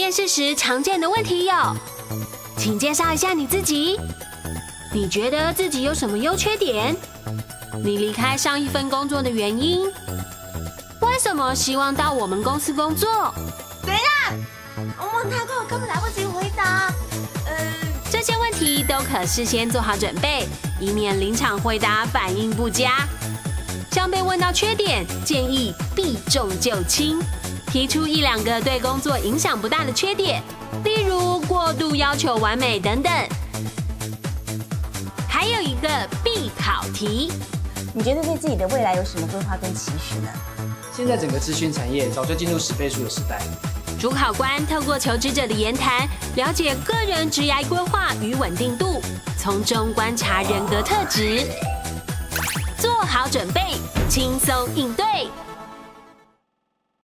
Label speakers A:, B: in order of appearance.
A: 面试时常见的问题有，请介绍一下你自己。你觉得自己有什么优缺点？你离开上一份工作的原因？为什么希望到我们公司工作？
B: 对啦，我问太多，根本来不及回答。
A: 呃，这些问题都可事先做好准备，以免临场回答反应不佳。像被问到缺点，建议避重就轻，提出一两个对工作影响不大的缺点，例如过度要求完美等等。还有一个必考题，
B: 你觉得对自己的未来有什么规划跟期许呢？
C: 现在整个资讯产业早就进入十倍数的时代。
A: 主考官透过求职者的言谈，了解个人职业规划与稳定度，从中观察人格特质，做好准备，轻松应对。